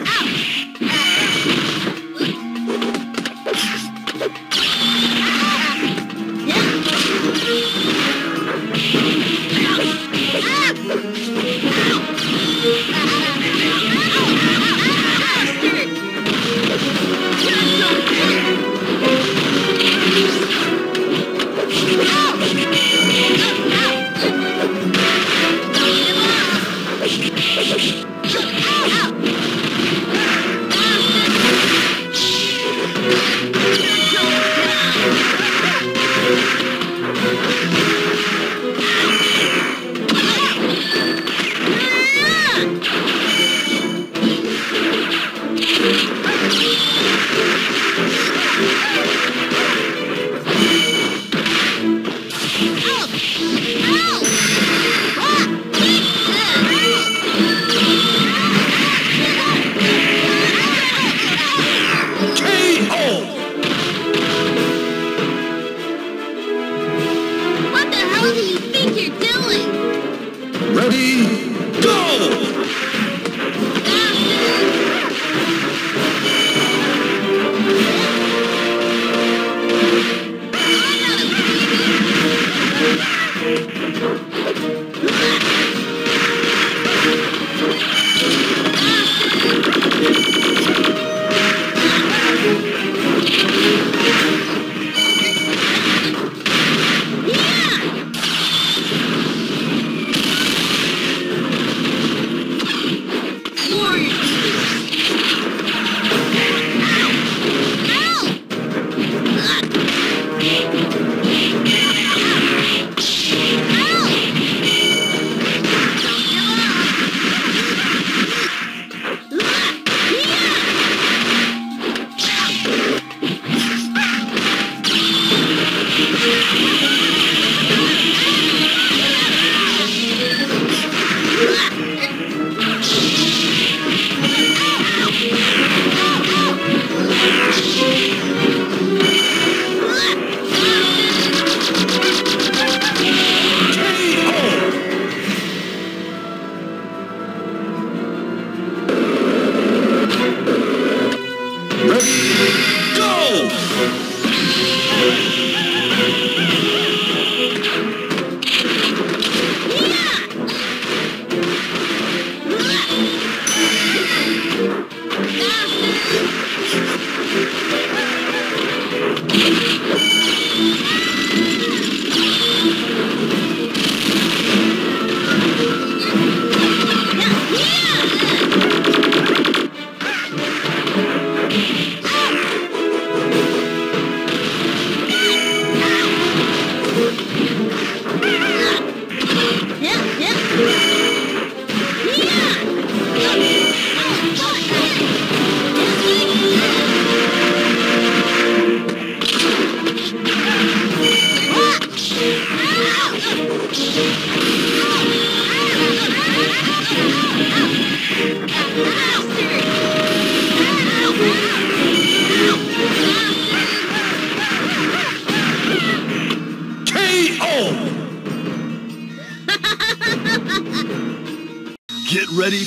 Out! you Get ready